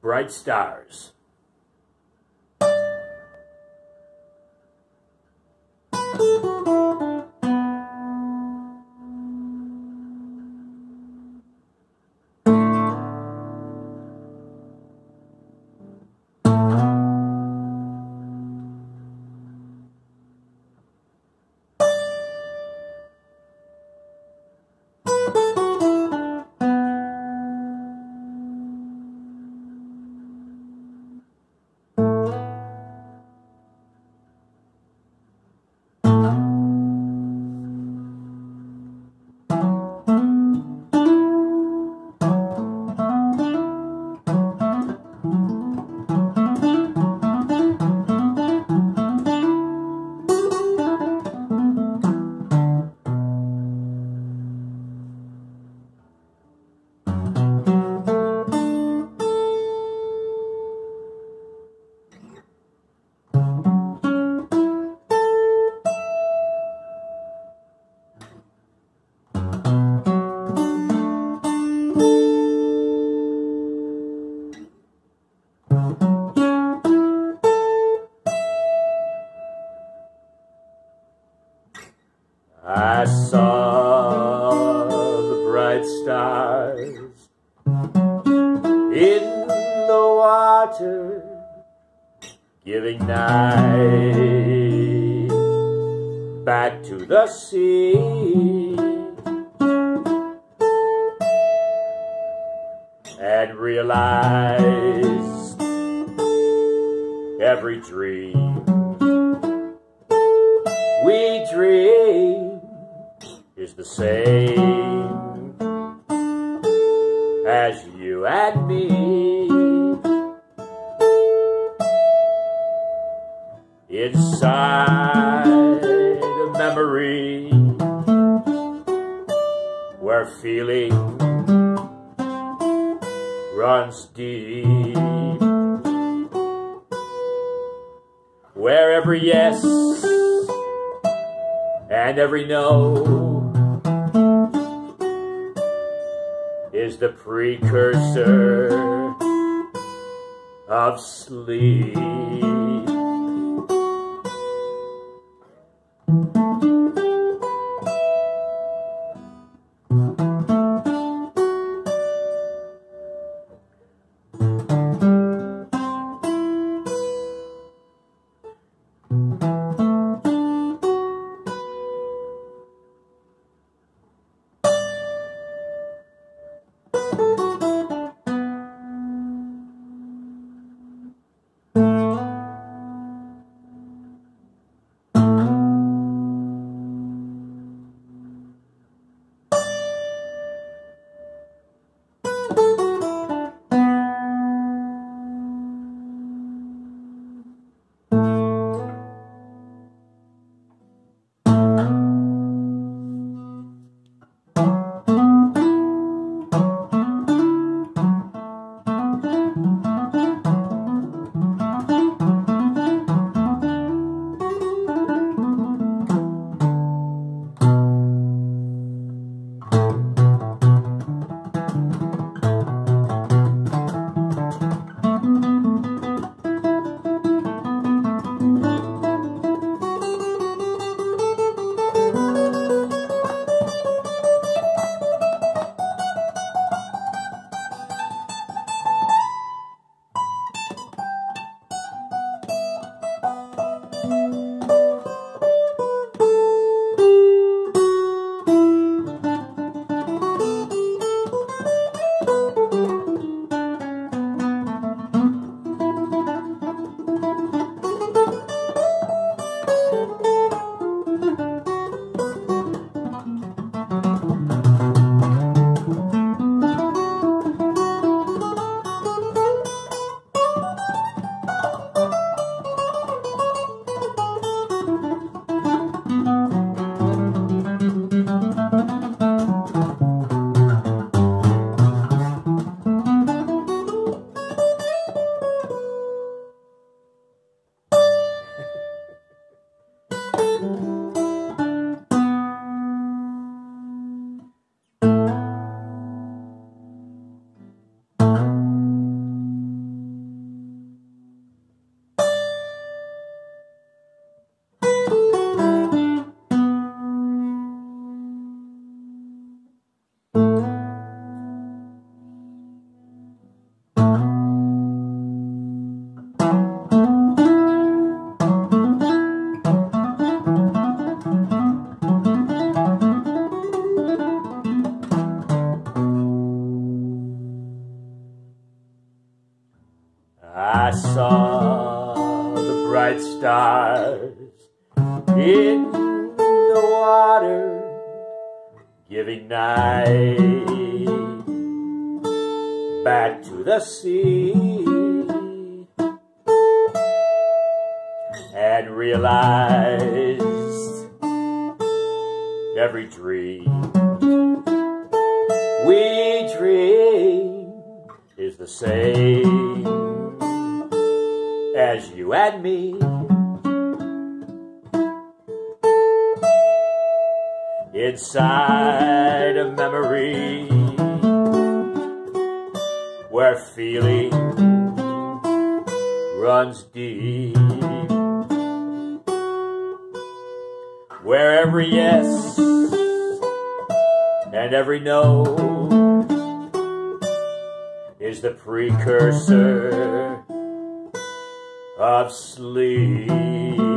bright stars. In the water, giving night back to the sea. And realize every dream we dream is the same as you and me. Inside a memory where feeling runs deep. Where every yes and every no is the precursor of sleep. Stars in the water, giving night back to the sea. And realized every dream we dream is the same as you and me. Inside a memory where feeling runs deep, where every yes and every no is the precursor of sleep.